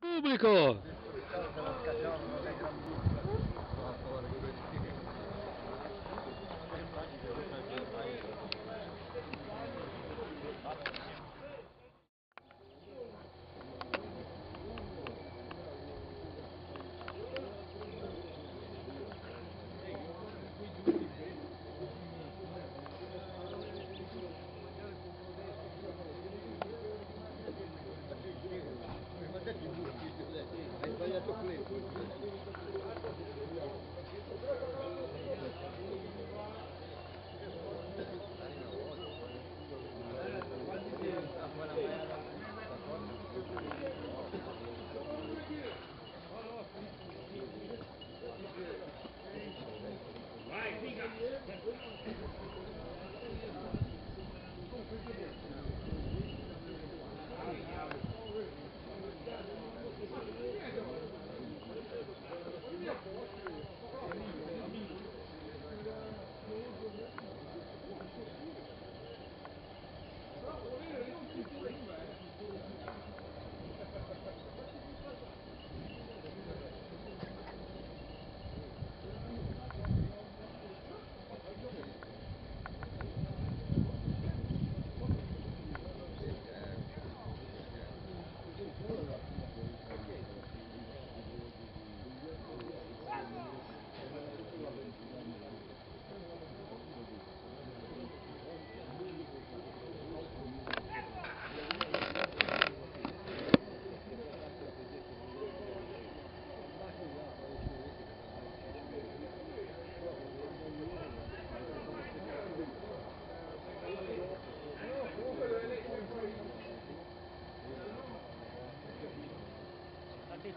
Público!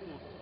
cool.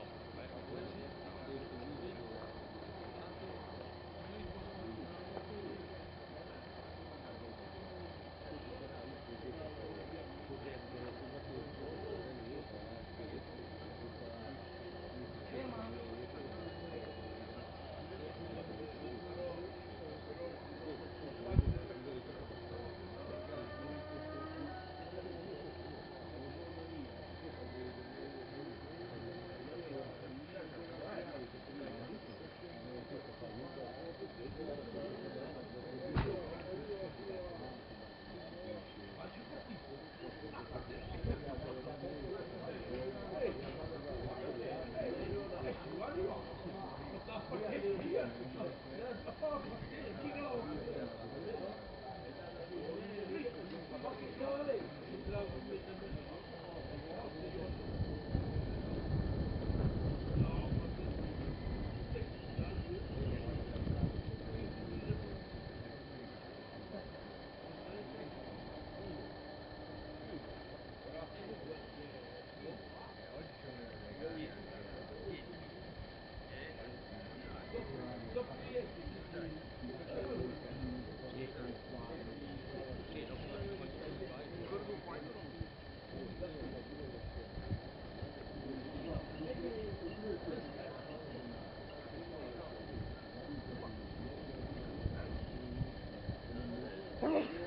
Bye.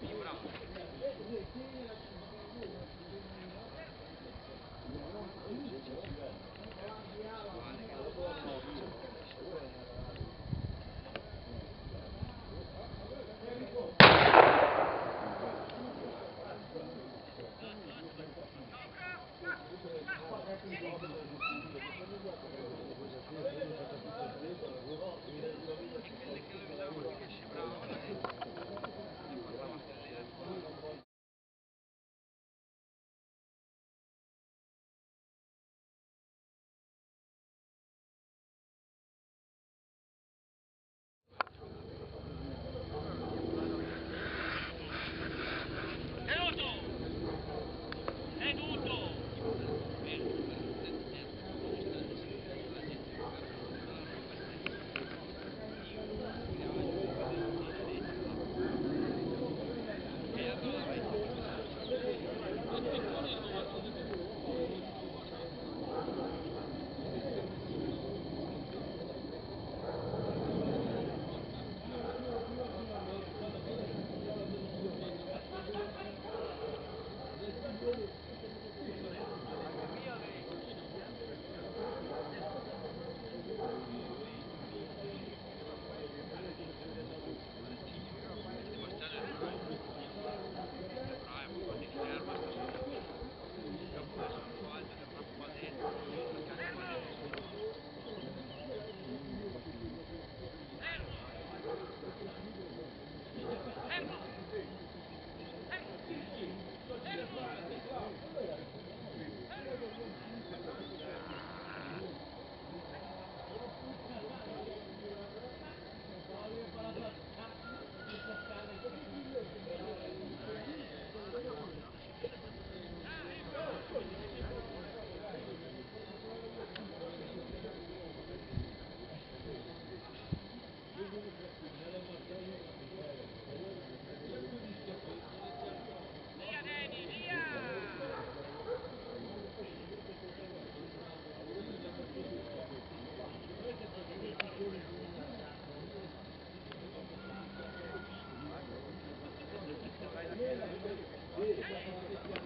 Thank you. الله